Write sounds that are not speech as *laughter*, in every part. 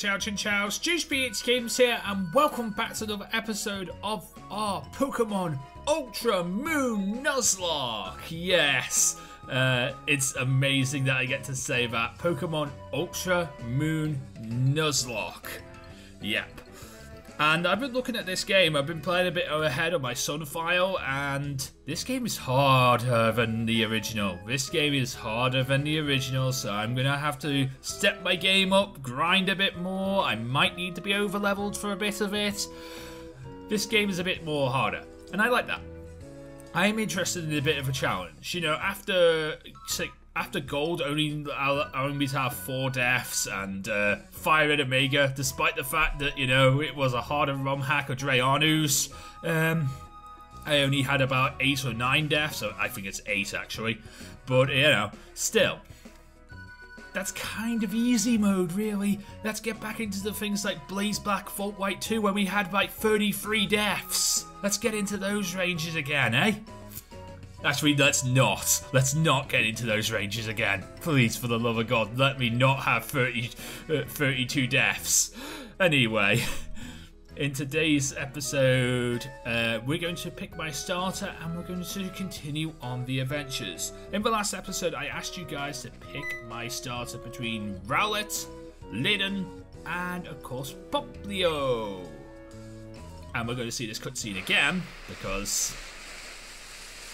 Chow Chin Chow, Stooge Beats Games here, and welcome back to another episode of our Pokemon Ultra Moon Nuzlocke. Yes, uh, it's amazing that I get to say that. Pokemon Ultra Moon Nuzlocke. Yep. And I've been looking at this game, I've been playing a bit ahead on my Sun file, and this game is harder than the original. This game is harder than the original, so I'm gonna have to step my game up, grind a bit more. I might need to be over leveled for a bit of it. This game is a bit more harder, and I like that. I'm interested in a bit of a challenge. You know, after after gold only allowing me have four deaths and uh, fire red omega, despite the fact that you know it was a harder ROM hack of Drayano's. Um, I only had about eight or nine deaths, so I think it's eight actually. But you know, still, that's kind of easy mode, really. Let's get back into the things like Blaze Black, Volt White 2, where we had like 33 deaths. Let's get into those ranges again, eh? Actually, let's not. Let's not get into those ranges again. Please, for the love of God, let me not have 30, uh, 32 deaths. Anyway, *laughs* in today's episode, uh, we're going to pick my starter and we're going to continue on the adventures. In the last episode, I asked you guys to pick my starter between Rowlet, Litten, and of course, Popplio. And we're going to see this cutscene again because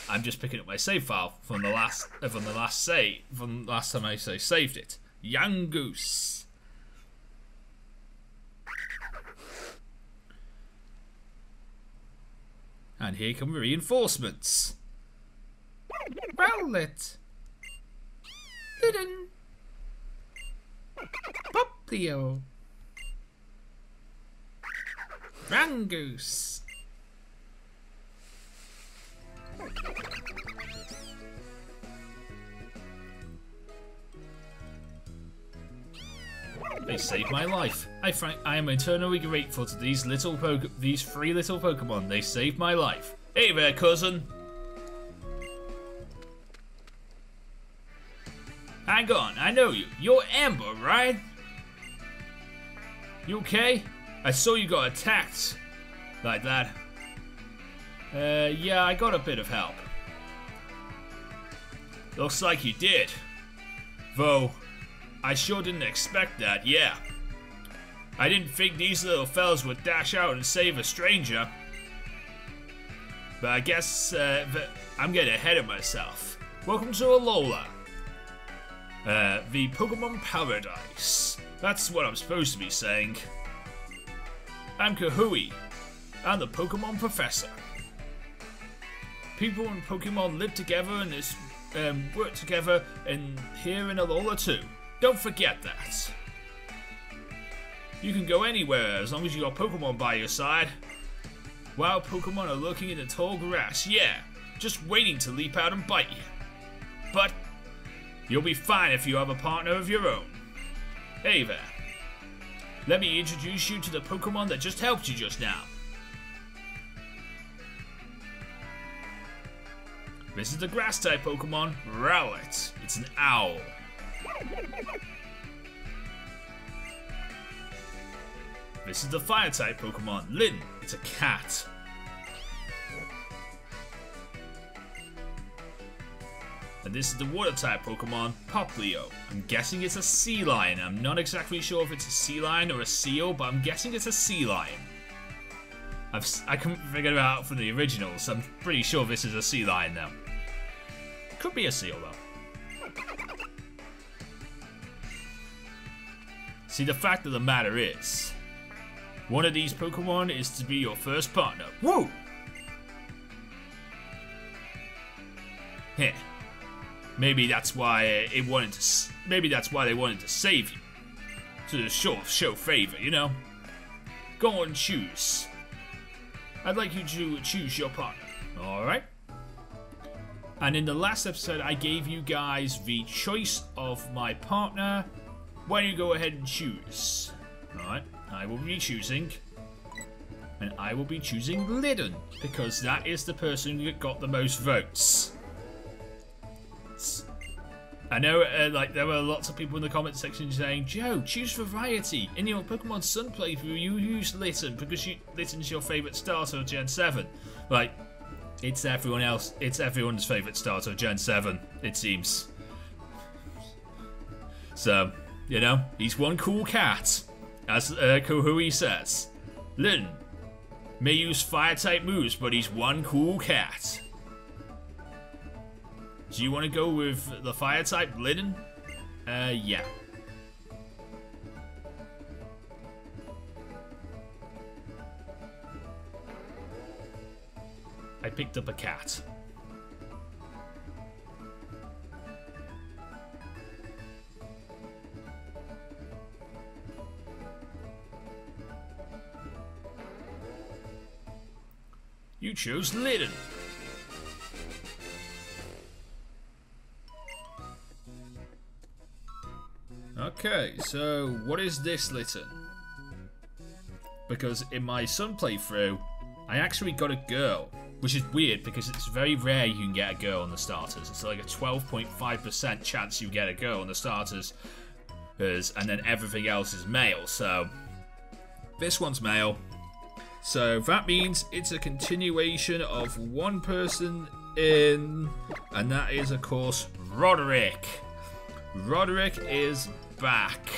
I'm just picking up my save file from the last uh, from the last save from last time I say saved it. Yungoos. And here come reinforcements. Rowlet. Litten. Popplio. Rangoose. They saved my life. I, I am eternally grateful to these little these three little Pokemon. They saved my life. Hey there, cousin. Hang on, I know you. You're Amber, right? You okay? I saw you got attacked. Like that. Uh, yeah, I got a bit of help. Looks like you did. Though, I sure didn't expect that, yeah. I didn't think these little fellas would dash out and save a stranger. But I guess uh, I'm getting ahead of myself. Welcome to Alola. Uh, the Pokemon Paradise. That's what I'm supposed to be saying. I'm Kukui. I'm the Pokemon Professor. People and Pokemon live together and um, work together in here in Alola too. Don't forget that. You can go anywhere as long as you got Pokemon by your side. Wild Pokemon are lurking in the tall grass, yeah, just waiting to leap out and bite you. But you'll be fine if you have a partner of your own. Hey there. Let me introduce you to the Pokemon that just helped you just now. This is the grass type Pokemon, Rowlet. It's an owl. This is the fire type Pokemon, Lyn. It's a cat. And this is the water type Pokemon, Popplio. I'm guessing it's a sea lion. I'm not exactly sure if it's a sea lion or a seal, but I'm guessing it's a sea lion. I've, I couldn't figure it out from the original, so I'm pretty sure this is a sea lion now. Could be a seal though. See, the fact of the matter is, one of these Pokemon is to be your first partner. Woo! Heh. Maybe that's why it wanted to. Maybe that's why they wanted to save you, to show show favor, you know. Go and choose. I'd like you to choose your partner. All right. And in the last episode, I gave you guys the choice of my partner. Why don't you go ahead and choose? Alright, I will be choosing. And I will be choosing Litten, because that is the person that got the most votes. I know, uh, like, there were lots of people in the comment section saying, Joe, choose variety. In your Pokemon Sun playthrough, you use Litten because you, Litten's your favourite starter of Gen 7. Like, it's everyone else, it's everyone's favourite starter of Gen 7, it seems. So, you know, he's one cool cat, as uh, Kukui says. Litten may use fire type moves, but he's one cool cat. Do you want to go with the fire type Litten? Uh, yeah. I picked up a cat. Chose Litten. Okay, so what is this Litten? Because in my Sun playthrough, I actually got a girl, which is weird because it's very rare you can get a girl on the starters. It's like a 12.5% chance you get a girl on the starters, and then everything else is male. So this one's male. So that means it's a continuation of one person in, and that is, of course, Roderick. Roderick is back.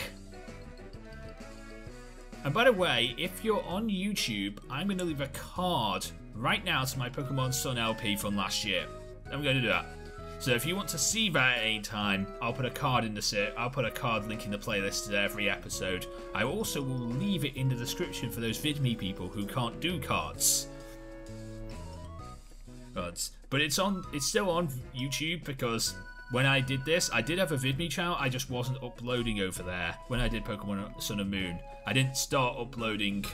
And by the way, if you're on YouTube, I'm going to leave a card right now to my Pokemon Sun LP from last year. I'm going to do that. So if you want to see that at any time, I'll put a card in the. I'll put a card link in the playlist to every episode. I also will leave it in the description for those VidMe people who can't do cards. But, but it's on. It's still on YouTube because when I did this, I did have a VidMe channel, I just wasn't uploading over there when I did Pokemon Sun and Moon. I didn't start uploading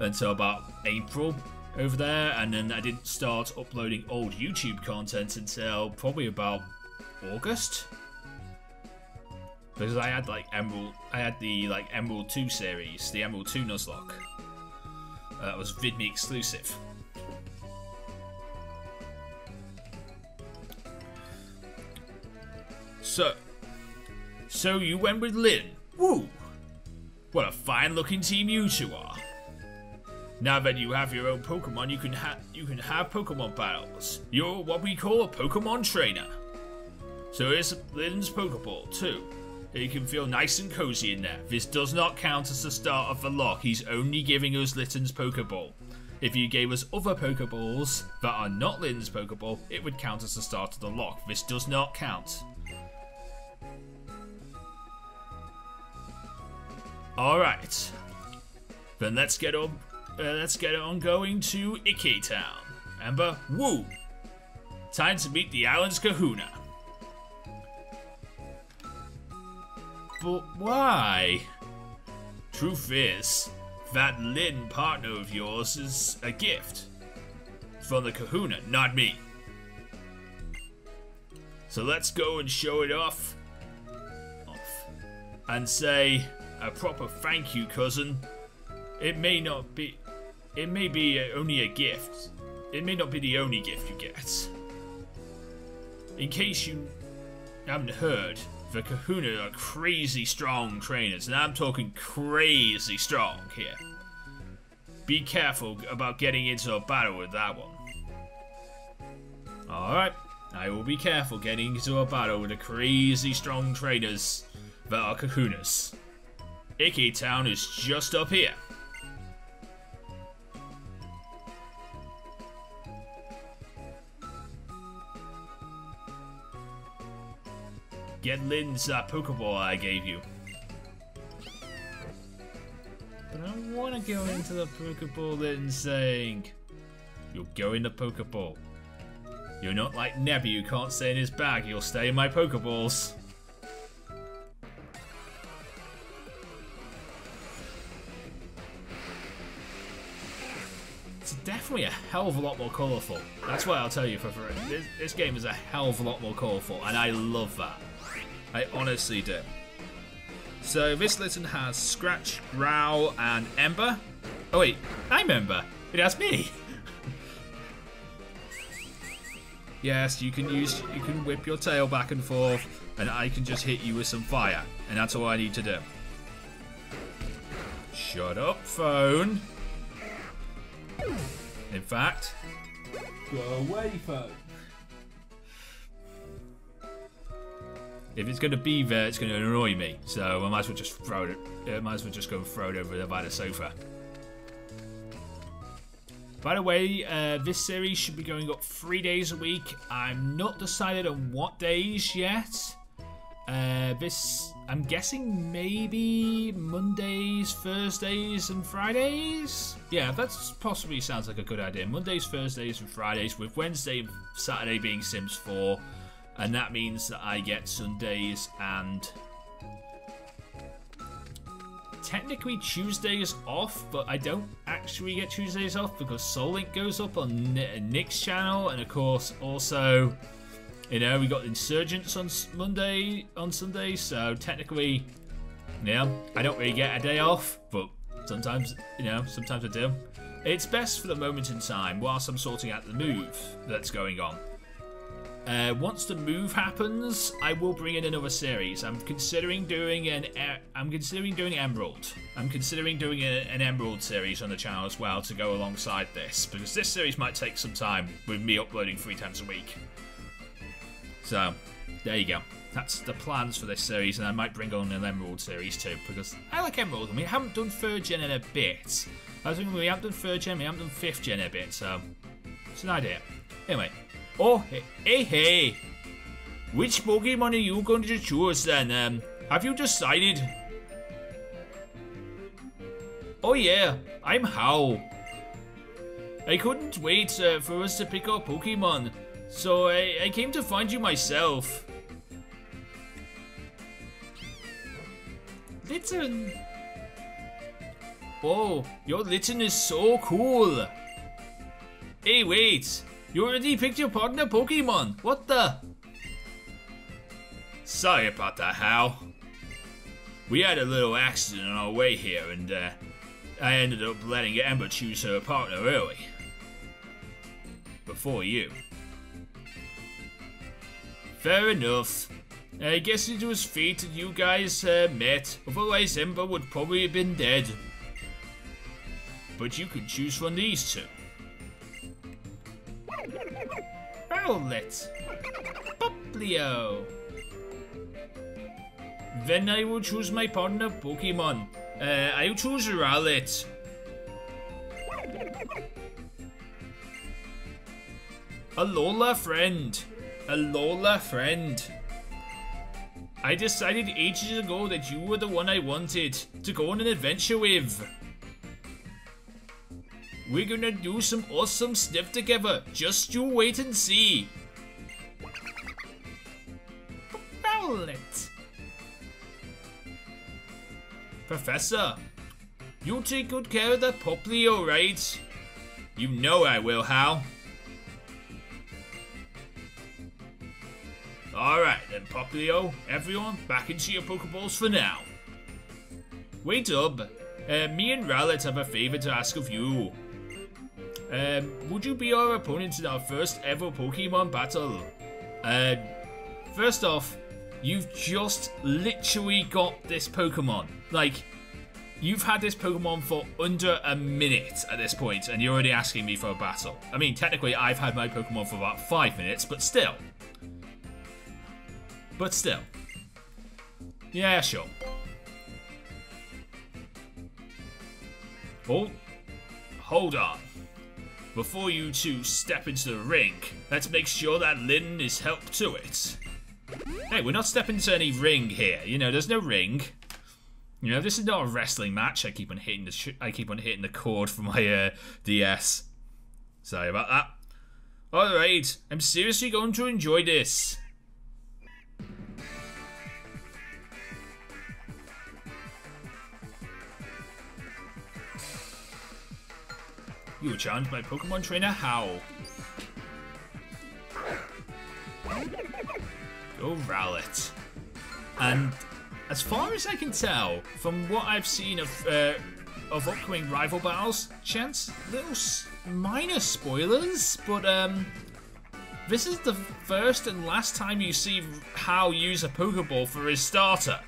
until about April over there, and then I didn't start uploading old YouTube content until probably about August. Because I had like Emerald, I had the like Emerald 2 series, the Emerald 2 Nuzlocke. Uh, that was VidMe exclusive. So, so you went with Lynn. Woo! What a fine looking team you two are. Now that you have your own Pokemon, you can have you can have Pokemon battles. You're what we call a Pokemon trainer. So here's Lynn's Pokeball too. You can feel nice and cozy in there. This does not count as the start of the lock. He's only giving us Litten's Pokeball. If you gave us other Pokeballs that are not Lynn's Pokeball, it would count as the start of the lock. This does not count. All right. Then let's get on. Uh, let's get on going to Iki Town. Amber, woo! Time to meet the island's Kahuna. But why? Truth is, that Lin partner of yours is a gift. From the Kahuna, not me. So let's go and show it off. Off. And say, a proper thank you, cousin. It may not be. It may be only a gift. It may not be the only gift you get. In case you haven't heard, the Kahuna are crazy strong trainers, and I'm talking crazy strong here. Be careful about getting into a battle with that one. Alright, I will be careful getting into a battle with the crazy strong trainers that are Kahunas. Iki Town is just up here. Get Lynn's that uh, Pokeball I gave you. But I don't want to go into the Pokeball Lynn's saying. You'll go in the Pokeball. You're not like Nebby who can't stay in his bag, you'll stay in my Pokeballs. It's definitely a hell of a lot more colourful. That's why I'll tell you for free. This, this game is a hell of a lot more colourful, and I love that. I honestly do. So this Litten has Scratch, Growl, and Ember. Oh wait, I'm Ember. It has me. *laughs* Yes, you can use you can whip your tail back and forth, and I can just hit you with some fire, and that's all I need to do. Shut up, phone. In fact, go away, phone. If it's going to be there, it's going to annoy me. So I might as well just throw it. I might as well just go and throw it over there by the sofa. By the way, uh, this series should be going up three days a week. I'm not decided on what days yet. Uh, this, I'm guessing maybe Mondays, Thursdays, and Fridays? Yeah, that possibly sounds like a good idea. Mondays, Thursdays, and Fridays, with Wednesday and Saturday being Sims 4. And that means that I get Sundays and technically Tuesdays off, but I don't actually get Tuesdays off because Soul Link goes up on Nick's channel, and of course also, you know, we got Insurgents on Monday, on Sunday, so technically, yeah, I don't really get a day off, but sometimes, you know, sometimes I do. It's best for the moment in time whilst I'm sorting out the move that's going on. Uh, once the move happens, I will bring in another series. I'm considering doing an I'm considering doing Emerald. I'm considering doing a, an Emerald series on the channel as well to go alongside this because this series might take some time with me uploading three times a week. So there you go. That's the plans for this series, and I might bring on an Emerald series too because I like Emerald. I mean, I haven't done third gen in a bit. I was thinking we haven't done third gen, we haven't done fifth gen in a bit, so it's an idea. Anyway, Oh, hey, hey. Which Pokemon are you going to choose then? Um, have you decided? Oh yeah, I'm Hau. I couldn't wait uh, for us to pick our Pokemon, so I, I came to find you myself. Litten. Oh, your Litten is so cool. Hey, wait. You already picked your partner Pokemon. What the? Sorry about that, Hau. We had a little accident on our way here, and uh, I ended up letting Amber choose her partner early. Before you. Fair enough. I guess it was fate that you guys uh, met, otherwise Ember would probably have been dead. But you can choose from these two. Rowlet. Popplio. Then I will choose my partner Pokemon. Uh, I will choose Rowlet. Alola friend. Alola friend. I decided ages ago that you were the one I wanted to go on an adventure with. We're gonna do some awesome stuff together. Just you wait and see. Rowlet. Professor, you take good care of that Popplio, right? You know I will, Hau. Alright then, Popplio. Everyone, back into your Pokeballs for now. Wait up. Uh, me and Rowlet have a favor to ask of you. Um, would you be our opponent in our first ever Pokemon battle? Uh, first off, you've just literally got this Pokemon. Like, you've had this Pokemon for under a minute at this point, and you're already asking me for a battle. I mean, technically, I've had my Pokemon for about five minutes, but still. But still. Yeah, sure. Oh, hold on. Before you two step into the ring, let's make sure that Lynn is helped to it. Hey, we're not stepping into any ring here. You know, there's no ring. You know, this is not a wrestling match. I keep on hitting the I keep on hitting the cord for my uh, DS. Sorry about that. All right, I'm seriously going to enjoy this. You were challenged by Pokemon trainer Hau. Go Rowlet. And as far as I can tell, from what I've seen of uh, of upcoming rival battles, chance little minor spoilers, but um, this is the first and last time you see Hau use a Pokeball for his starter.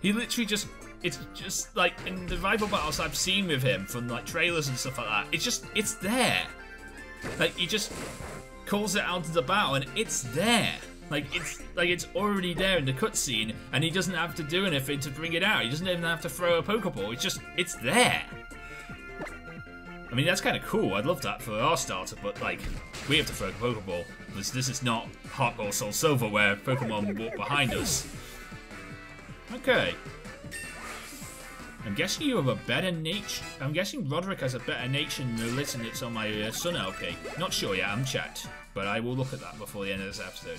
He literally just it's just like in the rival battles I've seen with him from like trailers and stuff like that, it's just it's there. Like he just calls it out to the battle and it's there. Like it's like it's already there in the cutscene and he doesn't have to do anything to bring it out. He doesn't even have to throw a Pokeball. It's just it's there. I mean that's kinda cool. I'd love that for our starter, but like we have to throw a Pokeball. This this is not Heart Gold Soul Silver where Pokemon walk behind us. Okay. I'm guessing you have a better nature. I'm guessing Roderick has a better nature than the Litten that's on my uh, Sun LP. Not sure yet, I'm checked. But I will look at that before the end of this episode.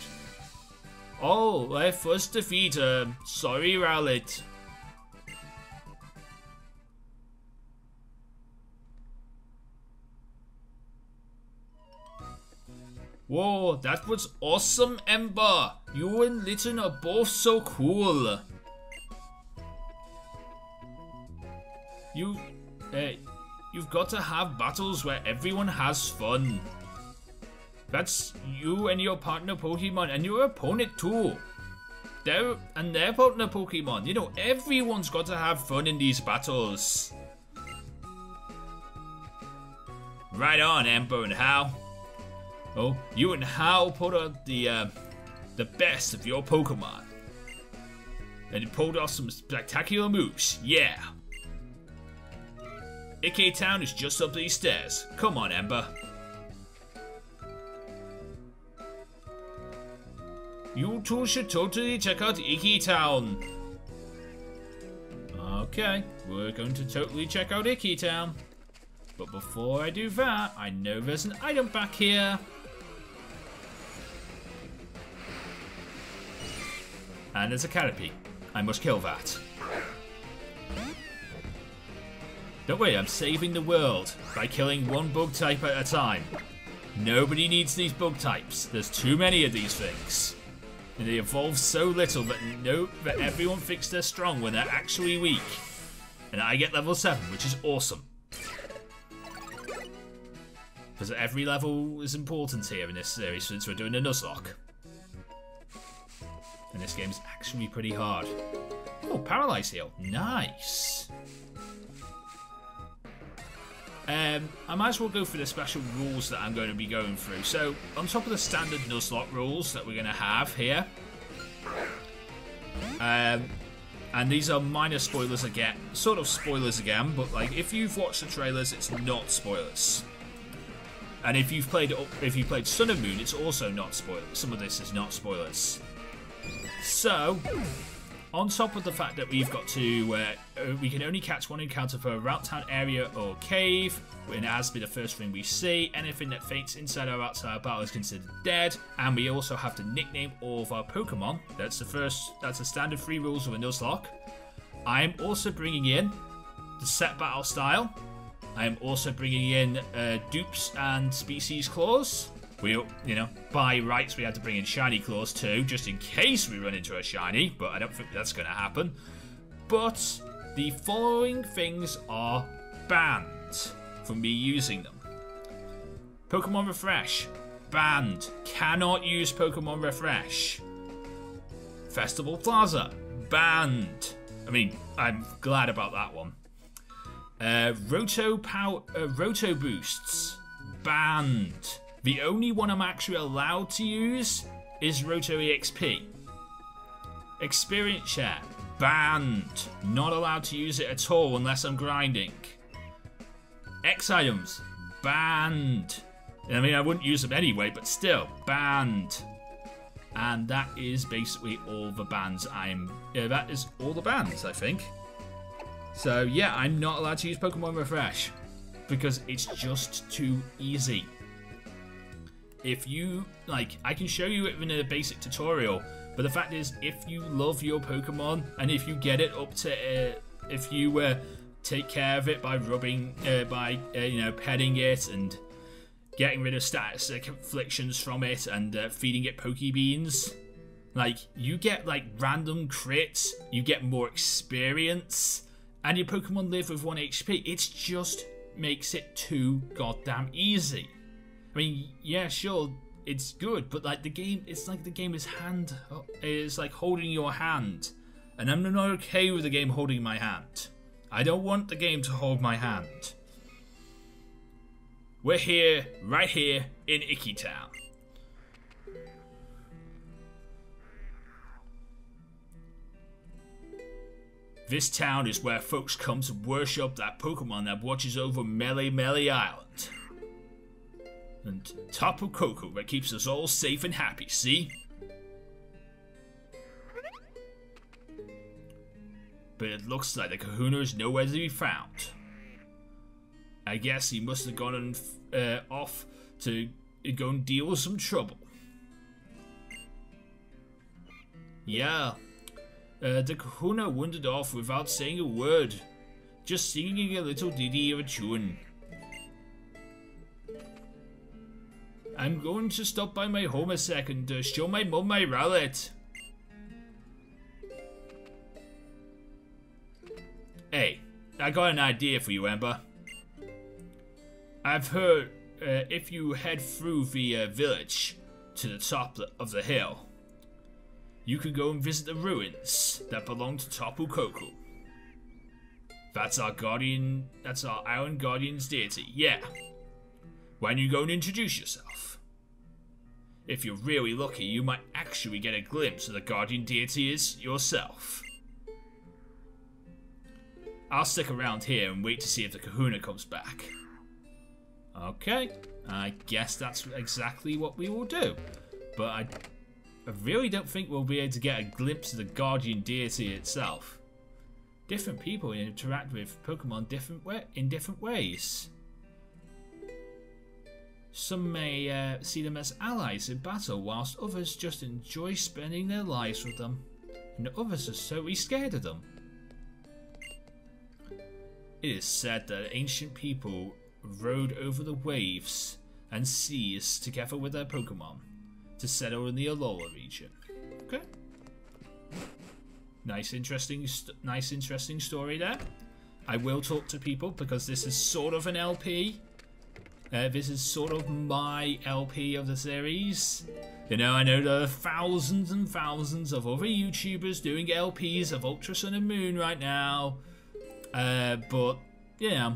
Oh, I first defeat uh, Sorry, Rowlet. Whoa, that was awesome, Ember! You and Litten are both so cool. You, uh, you've got to have battles where everyone has fun. That's you and your partner Pokemon and your opponent too. Their and their partner Pokemon. You know, everyone's got to have fun in these battles. Right on, Ember and Hau. Oh, you and Hau put out the uh, the best of your Pokemon. And pulled off some spectacular moves. Yeah. Iki Town is just up these stairs. Come on, Ember. You two should totally check out Iki Town. Okay, we're going to totally check out Iki Town. But before I do that, I know there's an item back here. And there's a Caterpie. I must kill that. Don't worry, I'm saving the world by killing one bug type at a time. Nobody needs these bug types. There's too many of these things. And they evolve so little that no that everyone thinks they're strong when they're actually weak. And I get level 7, which is awesome. Because every level is important here in this series since we're doing a Nuzlocke. And this game is actually pretty hard. Oh, Paralyze Heal. Nice. Um, I might as well go through the special rules that I'm going to be going through. So, on top of the standard Nuzlocke rules that we're going to have here, um, and these are minor spoilers again, sort of spoilers again, but like if you've watched the trailers, it's not spoilers. And if you've played if you played Sun and Moon, it's also not spoilers. Some of this is not spoilers. So, on top of the fact that we've got to, uh, we can only catch one encounter for a route town area or cave, and it has to be the first thing we see. Anything that faints inside or outside our battle is considered dead, and we also have to nickname all of our Pokemon. That's the first, that's the standard three rules of a Nuzlocke. I am also bringing in the set battle style. I am also bringing in uh, dupes and species clause. We, you know, by rights, we had to bring in shiny clause too, just in case we run into a shiny, but I don't think that's going to happen. But the following things are banned from me using them. Pokemon Refresh, banned. Cannot use Pokemon Refresh. Festival Plaza, banned. I mean, I'm glad about that one. Uh, Roto Power, uh, Roto Boosts, banned. The only one I'm actually allowed to use is Roto EXP. Experience share, banned. Not allowed to use it at all unless I'm grinding. X items, banned. I mean, I wouldn't use them anyway, but still, banned. And that is basically all the bans I'm. Yeah, that is all the bans, I think. So yeah, I'm not allowed to use Pokemon Refresh because it's just too easy if you like i can show you it in a basic tutorial but the fact is if you love your pokemon and if you get it up to uh, if you uh, take care of it by rubbing uh, by uh, you know petting it and getting rid of status afflictions from it and uh, feeding it pokebeans like you get like random crits you get more experience and your pokemon live with 1 hp it's just makes it too goddamn easy. I mean, yeah, sure, it's good, but like the game, it's like the game is hand, it's like holding your hand, and I'm not okay with the game holding my hand. I don't want the game to hold my hand. We're here, right here, in Iki Town. This town is where folks come to worship that Pokemon that watches over Melemele Island. And Tapu Koko that keeps us all safe and happy, see? But it looks like the kahuna is nowhere to be found. I guess he must have gone uh, off to go and deal with some trouble. Yeah, uh, the kahuna wandered off without saying a word, just singing a little ditty of a tune. I'm going to stop by my home a second to show my mum my Rowlet. Hey, I got an idea for you, Amber. I've heard uh, if you head through the uh, village to the top of the hill, you can go and visit the ruins that belong to Tapu. That's our guardian, that's our Iron Guardian's deity, yeah. When you go and introduce yourself. If you're really lucky, you might actually get a glimpse of the guardian deity is yourself. I'll stick around here and wait to see if the kahuna comes back. Okay, I guess that's exactly what we will do. But I I really don't think we'll be able to get a glimpse of the Guardian deity itself. Different people interact with Pokemon different way in different ways. Some may uh, see them as allies in battle, whilst others just enjoy spending their lives with them, and others are so scared of them. It is said that ancient people rode over the waves and seas together with their Pokemon to settle in the Alola region. Okay. Nice, interesting, nice, interesting story there. I will talk to people because this is sort of an LP. Uh, this is sort of my LP of the series. You know, I know there are thousands and thousands of other YouTubers doing LPs of Ultra Sun and Moon right now. Uh, but, yeah.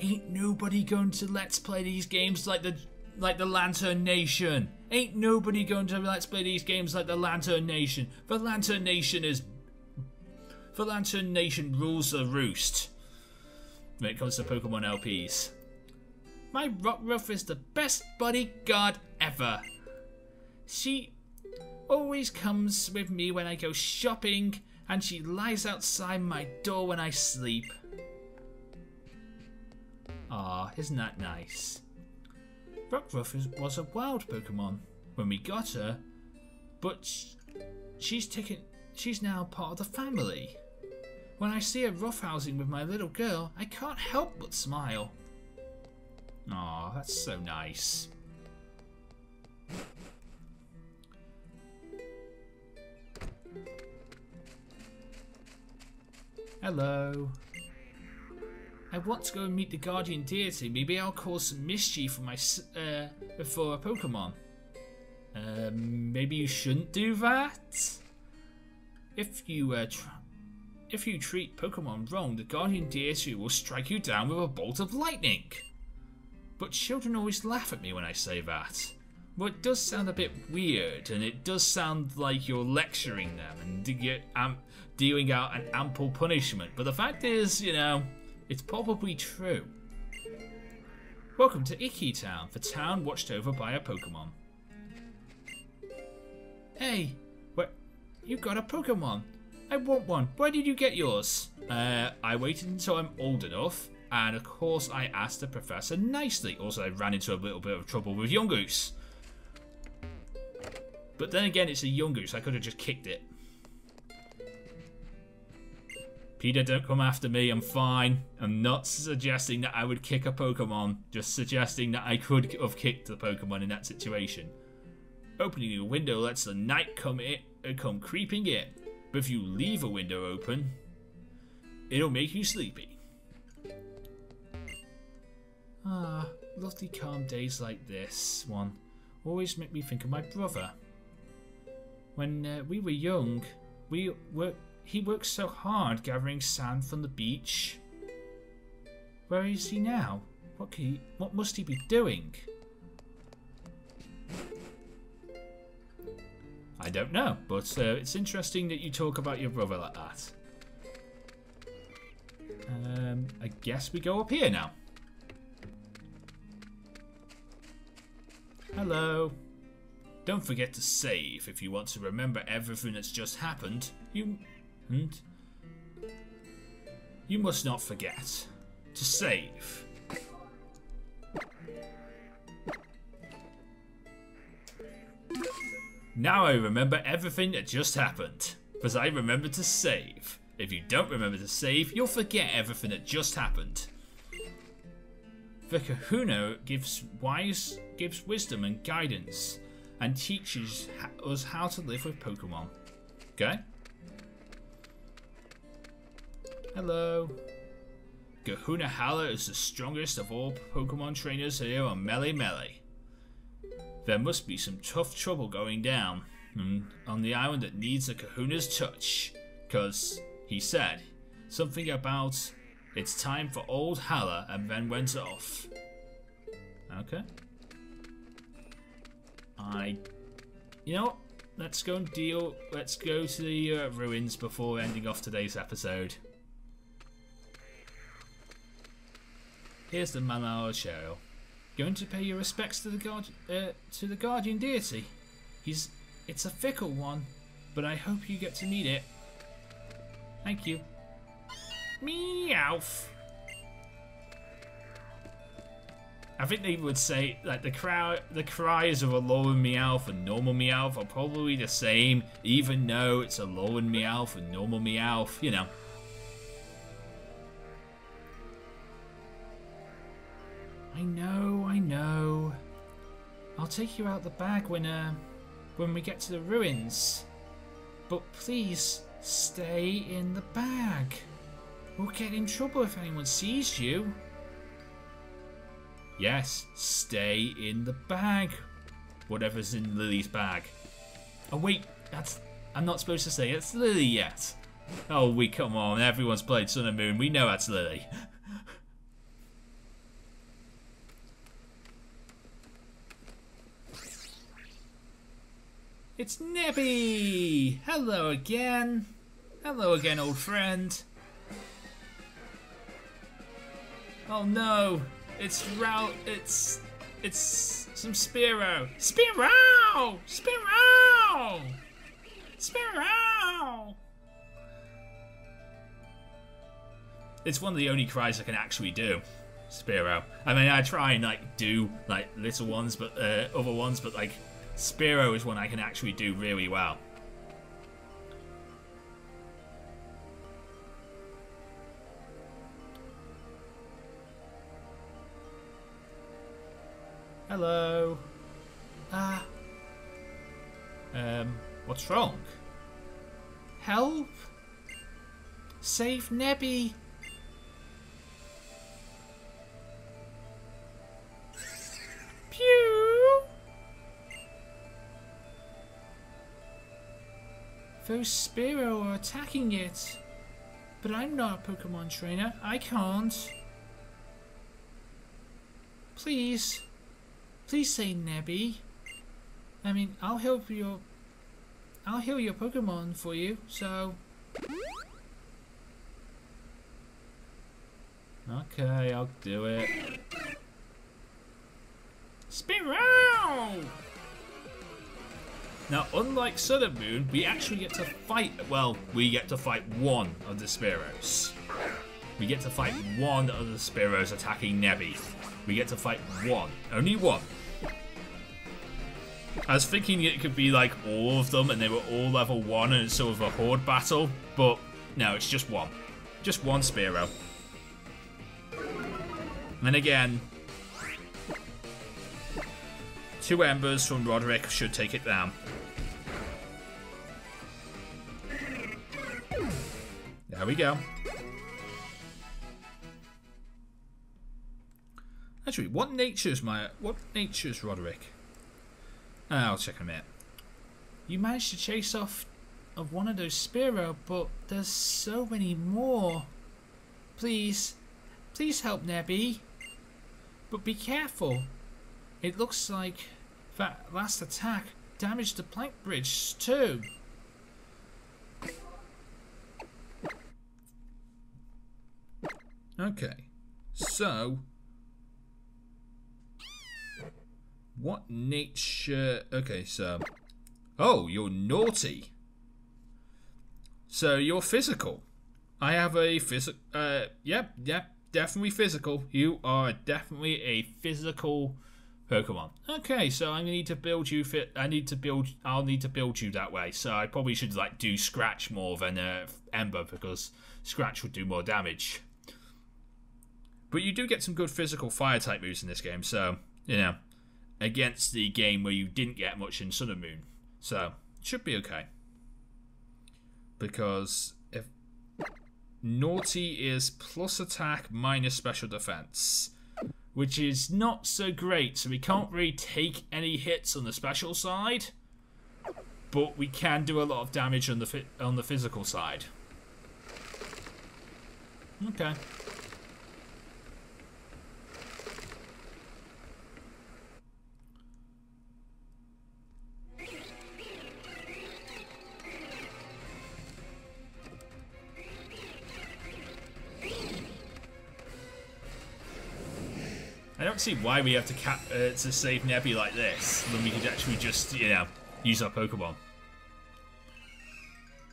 Ain't nobody going to Let's Play these games like the like the Lanturn Nation. Ain't nobody going to let's play these games like the Lanturn Nation. The Lanturn Nation is... The Lanturn Nation rules the roost. When it comes to Pokemon LPs. My Rockruff is the best bodyguard ever. She always comes with me when I go shopping and she lies outside my door when I sleep. Ah, isn't that nice? Rockruff was a wild Pokemon when we got her, but she's taken. She's now part of the family. When I see her roughhousing with my little girl, I can't help but smile. Aw, that's so nice. Hello. I want to go and meet the Guardian Deity. Maybe I'll cause some mischief for my uh, for a Pokemon. Um, maybe you shouldn't do that. If you uh, if you treat Pokemon wrong, the Guardian Deity will strike you down with a bolt of lightning. But children always laugh at me when I say that. Well, it does sound a bit weird, and it does sound like you're lecturing them and um, dealing out an ample punishment. But the fact is, you know, it's probably true. Welcome to Iki Town, the town watched over by a Pokemon. Hey, what? You got a Pokemon? I want one. Where did you get yours? Uh, I waited until I'm old enough, and of course I asked the professor nicely. Also, I ran into a little bit of trouble with Yungoos. But then again, it's a Yungoos. I could have just kicked it. Peter, don't come after me. I'm fine. I'm not suggesting that I would kick a Pokemon, just suggesting that I could have kicked the Pokemon in that situation. Opening a window lets the night come in, uh, come creeping in, but if you leave a window open, it'll make you sleepy. Ah, lovely calm days like this one always make me think of my brother. When uh, we were young, we work, he worked so hard gathering sand from the beach. Where is he now? What, he, what must he be doing? I don't know, but uh, it's interesting that you talk about your brother like that. Um, I guess we go up here now. Hello. Don't forget to save if you want to remember everything that's just happened. You... And you must not forget to save. Now I remember everything that just happened, because I remember to save. If you don't remember to save, you'll forget everything that just happened. The kahuna gives wise, gives wisdom and guidance, and teaches us how to live with Pokemon. Okay? Hello. Kahuna Hala is the strongest of all Pokemon trainers here on Melemele. There must be some tough trouble going down on the island that needs a Kahuna's touch. Cause, he said, something about it's time for old Hala and then went off. Okay. I... You know what? Let's go and deal... Let's go to the uh, ruins before ending off today's episode. Here's the Mahalo Trail. Going to pay your respects to the guard, uh, to the guardian deity. He's, it's a fickle one, but I hope you get to meet it. Thank you. Meowth. I think they would say like the cry the cries of a Alolan Meowth and normal Meowth are probably the same, even though it's a Alolan Meowth and normal Meowth, you know. I know, I know. I'll take you out the bag when uh when we get to the ruins. But please stay in the bag. We'll get in trouble if anyone sees you. Yes, stay in the bag. Whatever's in Lillie's bag. Oh wait, that's I'm not supposed to say it's Lillie yet. Oh we come on, everyone's played Sun and Moon, we know that's Lily. It's Nebby! Hello again. Hello again, old friend. Oh no, it's Ral. It's it's some Spearow. Spearow! Spearow! Spearow! It's one of the only cries I can actually do. Spearow. I mean, I try and like do like little ones, but uh, other ones, but like Spearow is one I can actually do really well. Hello. Ah. Um, what's wrong? Help! Save Nebby! Pew! Those Spearow are attacking it. But I'm not a Pokemon trainer. I can't. Please. Please say Nebby. I mean, I'll help your... I'll heal your Pokemon for you, so... Okay, I'll do it. Spearow! Now, unlike Sun and Moon, we actually get to fight, well, we get to fight one of the Spearows. We get to fight one of the Spearows attacking Nebby. We get to fight one. Only one. I was thinking it could be like all of them and they were all level 1 and it's sort of a horde battle, but no, it's just one. Just one Spearow. And again, two embers from Roderick should take it down. There we go. Actually, what nature is my what nature is Roderick? Uh, I'll check in a minute. You managed to chase off of one of those Spearow, but there's so many more. Please, please help Nebby. But be careful. It looks like that last attack damaged the plank bridge too. Okay, so what nature? Okay, so oh, you're naughty. So you're physical. I have a physical. Uh, yep, yep, definitely physical. You are definitely a physical Pokemon. Okay, so I need to build you fit. I need to build. I'll need to build you that way. So I probably should like do Scratch more than uh, Ember because Scratch would do more damage. But you do get some good physical fire type moves in this game, so you know, against the game where you didn't get much in Sun and Moon, so should be okay. Because if Naughty is plus attack minus special defense, which is not so great, so we can't really take any hits on the special side, but we can do a lot of damage on the on the physical side. Okay. Don't see why we have to cap uh, to save Nebby like this when we could actually just, you know, use our Pokemon.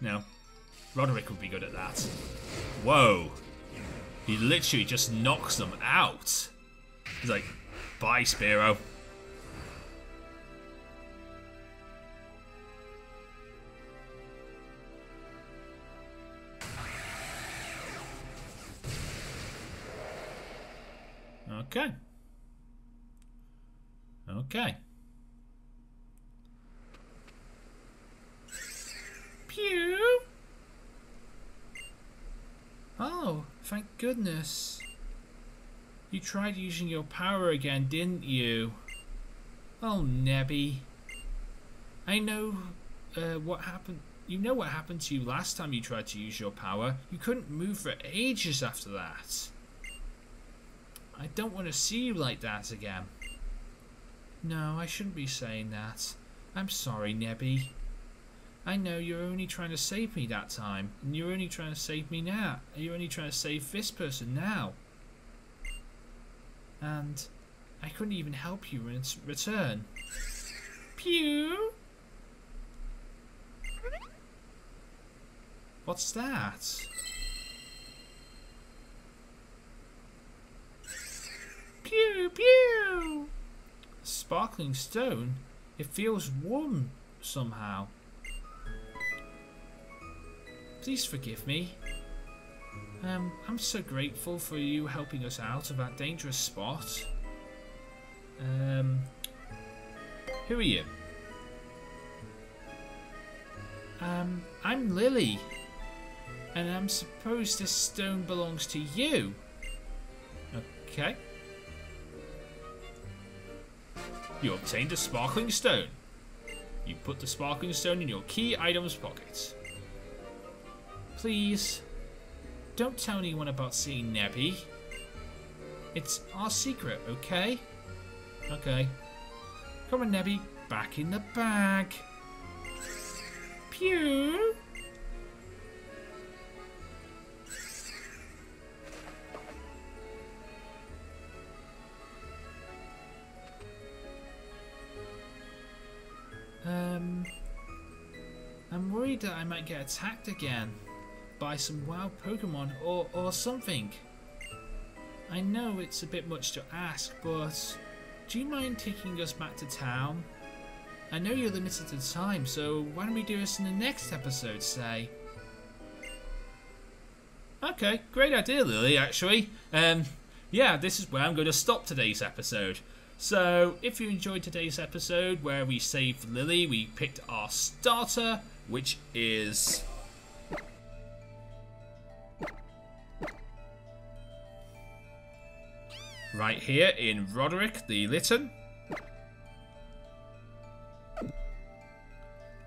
No. Roderick would be good at that. Whoa. He literally just knocks them out. He's like, bye, Spearow. Okay. Okay. Pew! Oh, thank goodness. You tried using your power again, didn't you? Oh, Nebby. I know uh, what happened. You know what happened to you last time you tried to use your power. You couldn't move for ages after that. I don't want to see you like that again. No, I shouldn't be saying that. I'm sorry, Nebby. I know you're only trying to save me that time, and you're only trying to save me now. You're only trying to save this person now. And I couldn't even help you in return. Pew! What's that? Pew pew! Sparkling stone? It feels warm somehow. Please forgive me. Um, I'm so grateful for you helping us out of that dangerous spot. Um, who are you? Um, I'm Lillie. And I'm supposed this stone belongs to you. Okay. You obtained a sparkling stone. You put the sparkling stone in your key items pocket. Please, don't tell anyone about seeing Nebby. It's our secret, okay? Okay. Come on, Nebby. Back in the bag. Pew! Worried that I might get attacked again by some wild Pokemon or, or something. I know it's a bit much to ask, but do you mind taking us back to town? I know you're limited to time, so why don't we do this in the next episode, say? Okay, great idea, Lillie, actually. Um, yeah, this is where I'm going to stop today's episode. So, if you enjoyed today's episode where we saved Lillie, we picked our starter, which is. right here in Roderick the Litten.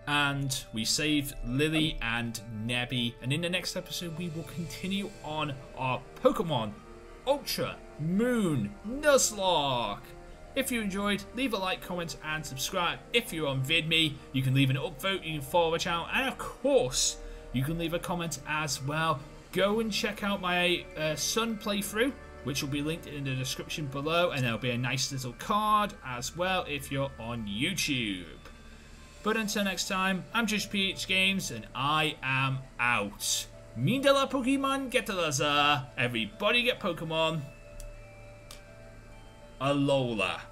And we saved Lillie and Nebby. And in the next episode, we will continue on our Pokemon Ultra Moon Nuzlocke. If you enjoyed, leave a like, comment, and subscribe. If you're on VidMe, you can leave an upvote, you can follow the channel, and of course, you can leave a comment as well. Go and check out my uh, Sun playthrough, which will be linked in the description below, and there'll be a nice little card as well if you're on YouTube. But until next time, I'm JoesphGames, and I am out. Mindala Pokemon get the to Everybody get Pokemon. Alola.